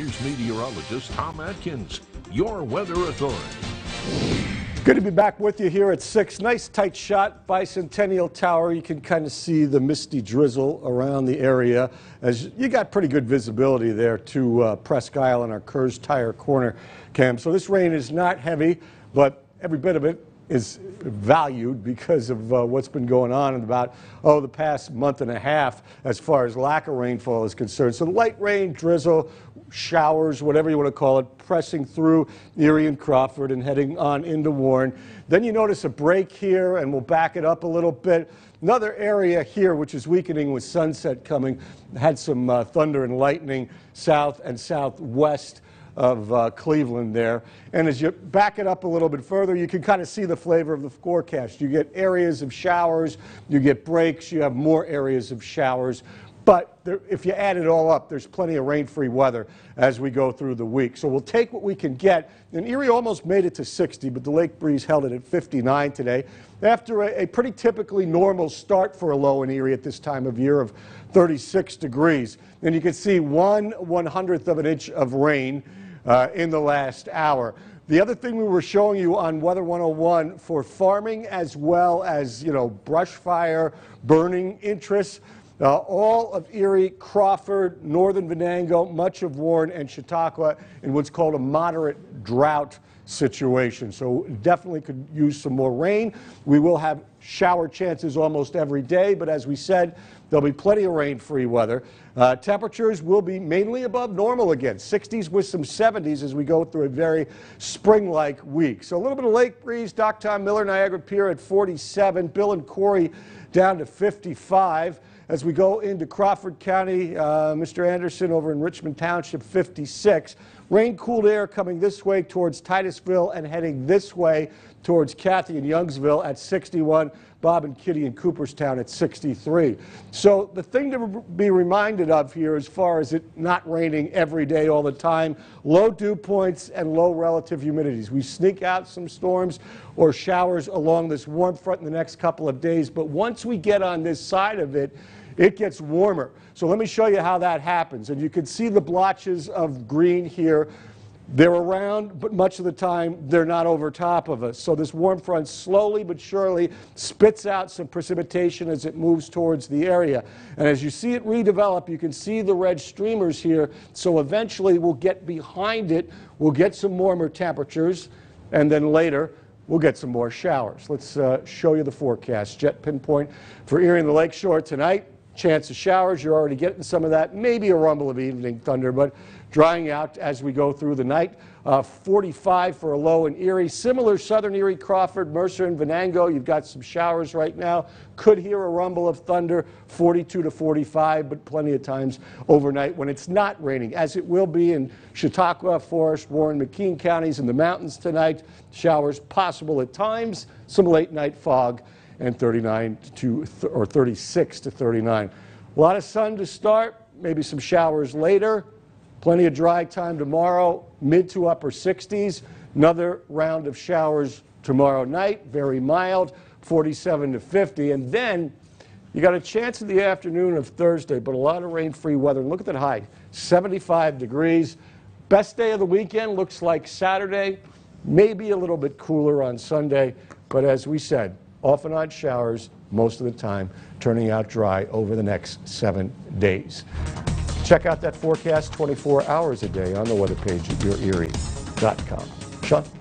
here's meteorologist Tom Atkins, your weather authority. Good to be back with you here at 6. Nice tight shot, Bicentennial Tower. You can kind of see the misty drizzle around the area as you got pretty good visibility there to uh, Presque Isle and our Kerrs Tire Corner cam. So this rain is not heavy, but every bit of it is valued because of uh, what's been going on in about, oh, the past month and a half as far as lack of rainfall is concerned. So light rain, drizzle, showers, whatever you want to call it, pressing through Erie and Crawford and heading on into Warren. Then you notice a break here, and we'll back it up a little bit. Another area here, which is weakening with sunset coming, had some uh, thunder and lightning south and southwest of uh, Cleveland there. And as you back it up a little bit further, you can kind of see the flavor of the forecast. You get areas of showers, you get breaks, you have more areas of showers. But there, if you add it all up, there's plenty of rain-free weather as we go through the week. So we'll take what we can get. And Erie almost made it to 60, but the lake breeze held it at 59 today. After a, a pretty typically normal start for a low in Erie at this time of year of 36 degrees. And you can see one one hundredth of an inch of rain uh, in the last hour. The other thing we were showing you on Weather 101 for farming as well as, you know, brush fire, burning interests, uh, all of Erie, Crawford, Northern Venango, much of Warren, and Chautauqua in what's called a moderate drought situation. So definitely could use some more rain. We will have shower chances almost every day, but as we said, there'll be plenty of rain-free weather. Uh, temperatures will be mainly above normal again, 60s with some 70s as we go through a very spring-like week. So a little bit of lake breeze, Doc Tom Miller, Niagara Pier at 47, Bill and Corey down to 55. As we go into Crawford County, uh, Mr. Anderson over in Richmond Township, 56. Rain cooled air coming this way towards Titusville and heading this way towards Kathy and Youngsville at 61. Bob and Kitty in Cooperstown at 63. So the thing to be reminded of here as far as it not raining every day all the time, low dew points and low relative humidities. We sneak out some storms or showers along this warm front in the next couple of days, but once we get on this side of it, it gets warmer. So let me show you how that happens. And you can see the blotches of green here they're around, but much of the time they're not over top of us. So this warm front slowly but surely spits out some precipitation as it moves towards the area. And as you see it redevelop, you can see the red streamers here. So eventually we'll get behind it, we'll get some warmer temperatures, and then later we'll get some more showers. Let's uh, show you the forecast. Jet pinpoint for Erie and the Lakeshore tonight. Chance of showers, you're already getting some of that. Maybe a rumble of evening thunder, but drying out as we go through the night. Uh, 45 for a low in Erie. Similar southern Erie, Crawford, Mercer, and Venango. You've got some showers right now. Could hear a rumble of thunder, 42 to 45, but plenty of times overnight when it's not raining, as it will be in Chautauqua, Forest, Warren, McKean counties in the mountains tonight. Showers possible at times, some late night fog, and 39 to or 36 to 39. A lot of sun to start, maybe some showers later. Plenty of dry time tomorrow, mid to upper 60s. Another round of showers tomorrow night, very mild, 47 to 50. And then you got a chance in the afternoon of Thursday, but a lot of rain-free weather. And look at that high, 75 degrees. Best day of the weekend looks like Saturday, maybe a little bit cooler on Sunday. But as we said, off and on showers most of the time, turning out dry over the next seven days. Check out that forecast 24 hours a day on the weather page at yourerie.com. Sean?